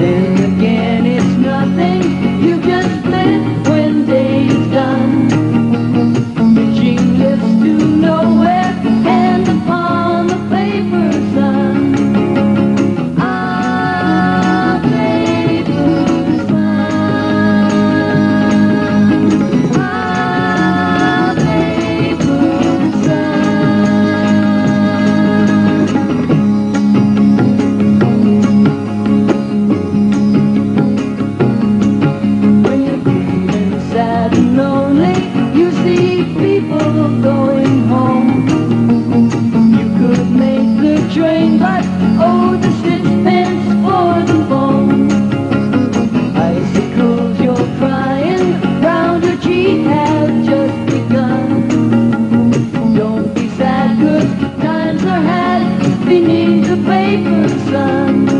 then beneath the paper sun.